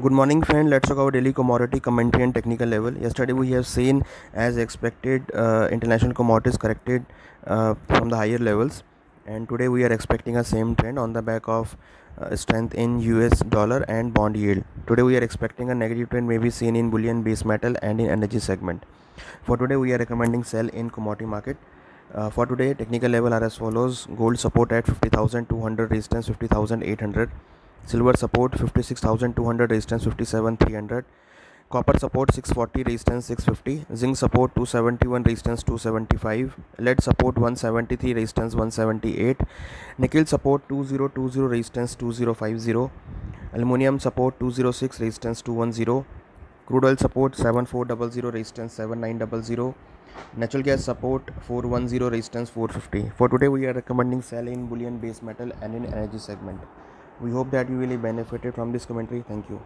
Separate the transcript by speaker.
Speaker 1: Good morning, friend. Let's talk about daily commodity commentary and technical level. Yesterday, we have seen, as expected, uh, international commodities corrected uh, from the higher levels, and today we are expecting a same trend on the back of uh, strength in US dollar and bond yield. Today, we are expecting a negative trend may be seen in bullion, base metal, and in energy segment. For today, we are recommending sell in commodity market. Uh, for today, technical level are as follows: gold support at 50,200, resistance 50,800 silver support 56200 resistance 57300 copper support 640 resistance 650 zinc support 271 resistance 275 lead support 173 resistance 178 nickel support 2020 resistance 2050 aluminum support 206 resistance 210 crude oil support 7400 resistance 7900 natural gas support 410 resistance 450 for today we are recommending sell in bullion base metal and in energy segment we hope that you really benefited from this commentary. Thank you